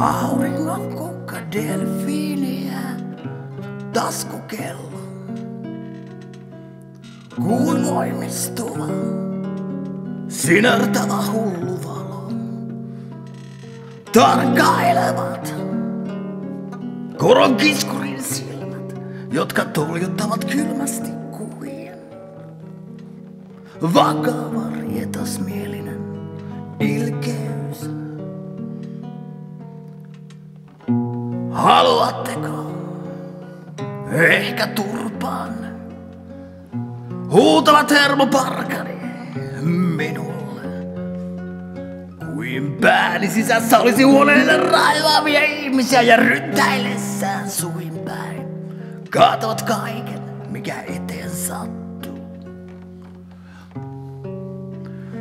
Auringon kukka delfiiniä, taskukello. Kuun voimistuva, sinertävä hullu. Tarkkailevat koron kiskurin silmät, jotka toljuttavat kylmästi kuvien. Vakava rietasmielinen ilkeys. Haluatteko? Ehkä turpaan. Huutavat hermoparkani Kuin pääni sisässä olisi huoneelle raivaavia ihmisiä ja ryttäillessään suin päin. Kaatavat kaiken, mikä eteen sattuu.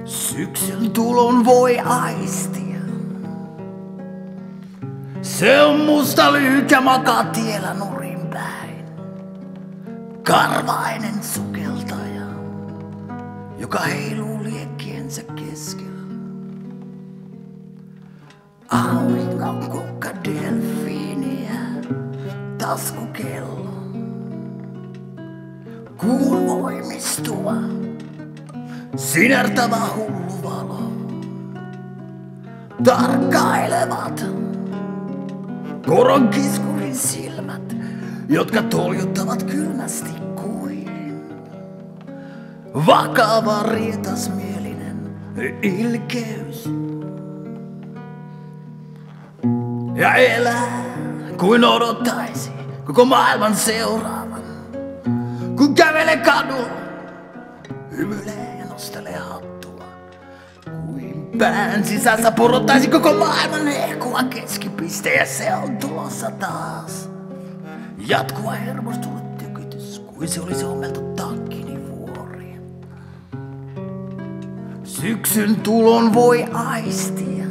Syksyn tulon voi aistia. Se on musta lyhyt ja makaa tiellä nurin päin. Karvainen sukeltaja, joka heiluu liekkiensä keskellä. Auringon kukka delfiiniä, taskukello. Kuun voimistuva, sinertävä hullu valo. Tarkkailevat koron kiskurin silmät, jotka toljuttavat kylmästi kuin vakava rietasmielinen ilkeys. Ja elää kuin odottaisi koko maailman seuraavan, kun kävelee kadulla, hymyilee ja nostelee hattua. Kuin pään sisässä porottaisi koko maailman hehkua keskipiste ja se on tulossa taas. Jatkuva hermostunut tykitys, kuin se olisi ommeltu takkini vuoriin. Syksyn tulon voi aistia.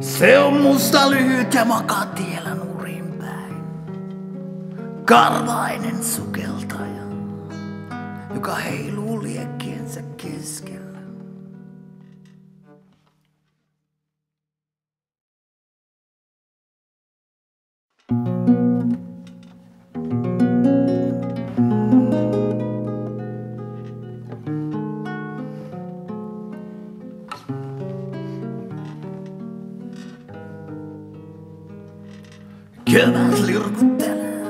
Se on musta lyhyt ja makaa tiellä nurin päin. Karvainen sukeltaja, joka heiluu liekkiensä keskellä. Kevät lirkuttelee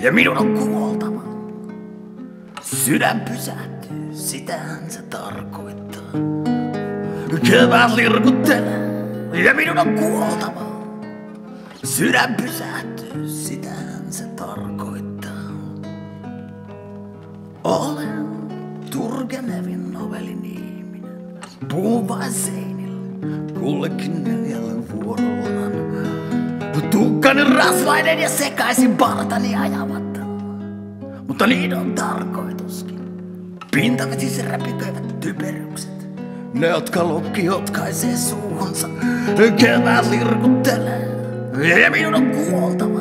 ja minun on kuoltava. Sydän pysähtyy, sitähän se tarkoittaa. Kevät lirkuttelee ja minun on kuoltava. Sydän pysähtyy, sitähän se tarkoittaa. Olen Turgenevin novelin ihminen. Puhun vain seinille, kullekin. Tukkani rasvainen ja sekaisin partani ajamatta. Mutta niin on tarkoituskin. Pintavesissä räpiköivät typerykset. Ne, jotka lokki hotkaisee suuhunsa. Kevät lirkuttelee. Ja minun on kuoltava.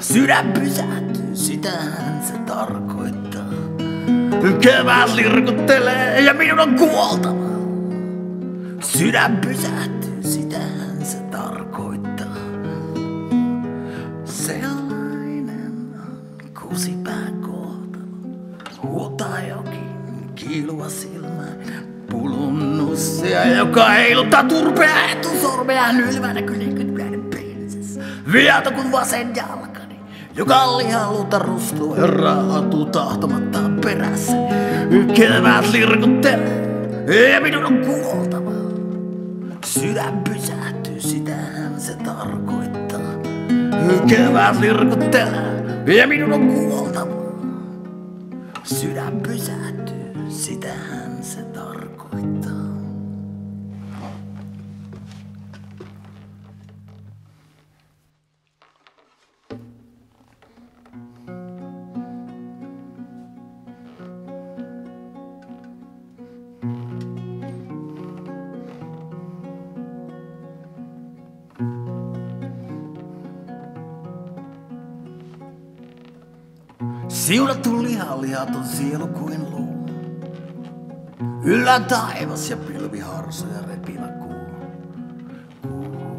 Sydän pysähtyy, sitähän se tarkoittaa. Kevät lirkuttelee ja minun on kuoltava. Sydän pysähtyy, Jokin kiiluva silmäinen pulunussia, joka heiluttaa turpea etusormea nylvänä kylikytkäinen prinsessa. Viato kuin vasen jalkani, joka lihaluuta rustuu ja raatuu tahtomattaan perässä. Kevät lirkuttelee ja minun on kuoltava. Sydän pysähtyy, sitähän se tarkoittaa. Kevät lirkuttelee ja minun on kuoltava. Sydän pysähtyy, sitähän se tarkoittaa. Siunattu liha, lihaton sielu kuin luu. Yllä taivas ja pilviharsoja repivä kuu.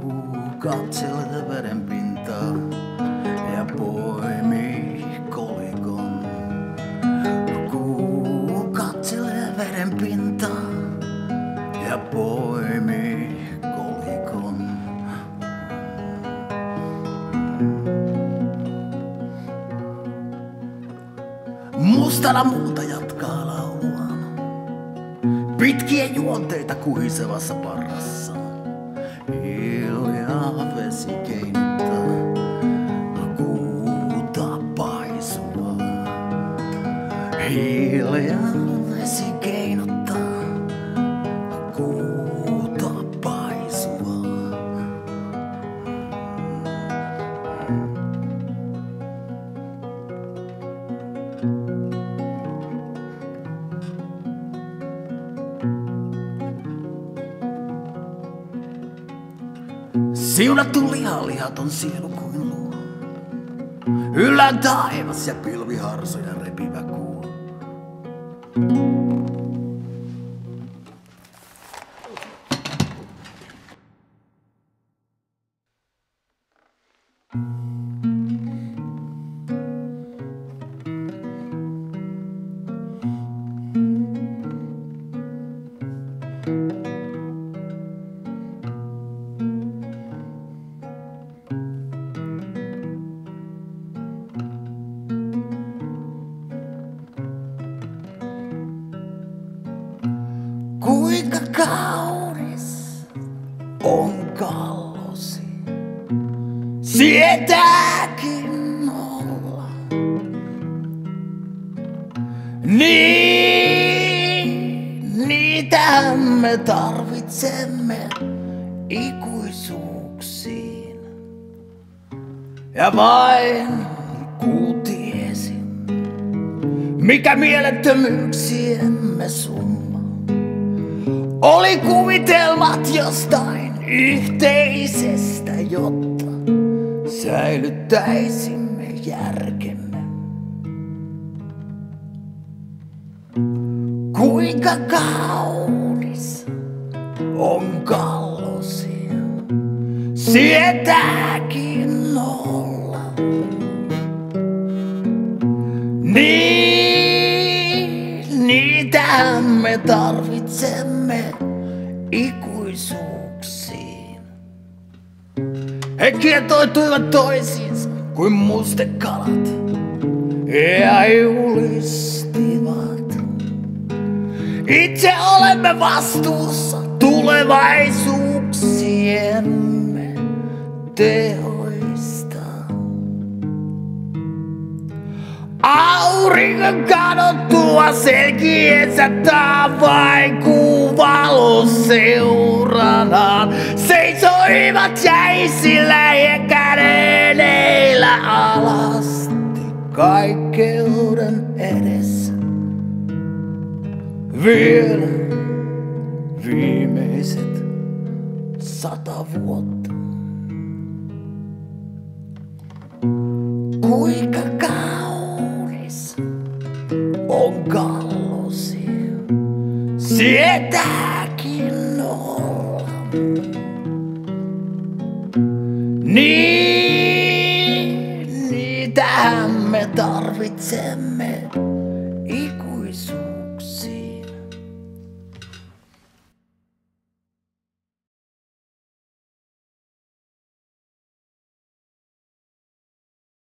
Kuu katselee veden pintaa ja poimii Mustana muuta jatkaa lauluaan. Pitkiä juonteita kuhisevassa parrassa. Hiljaa vesi keinuttaa. Kuuta paisua. Hiljaa Siunattu liha, lihaton sielu kuin luo. Yllä taivas ja pilviharsoja repivä kuu. Kuinka on kallosi. Sietääkin olla. Niin, niitä me tarvitsemme ikuisuuksiin. Ja vain kuutiesi, mikä mielettömyyksiemme summa. Oli kuvitelmat jostain yhteisestä, jotta säilyttäisimme järkemme. Kuinka kaunis on kallosi, sietääkin olla. Niin, niitä me tarvitsemme ikuisuuksiin. He kietoituivat toisiinsa kuin mustekalat ja julistivat. Itse olemme vastuussa tulevaisuuksiemme teoista. Auringon kadottua selkiensä vain kuuvalo seuranaan. Seisoivat jäisillä ja kädeleillä alasti kaikkeuden edessä. Vielä viimeiset sata vuotta. Kuinka kaunis on kallosi, sietääkin Niin, niitähän me tarvitsemme